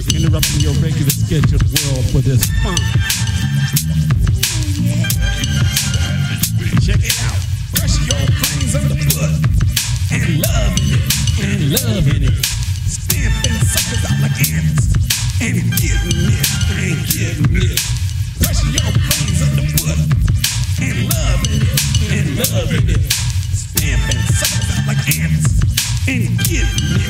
We're interrupting your regular scheduled world for this fun. Check it out. Crush your brains underfoot. And loving it. And loving it. Stamping suckers out like ants. And getting it. And getting it. Crushing your brains underfoot. And loving it. And loving it. Stamping suckers out like ants. And getting it.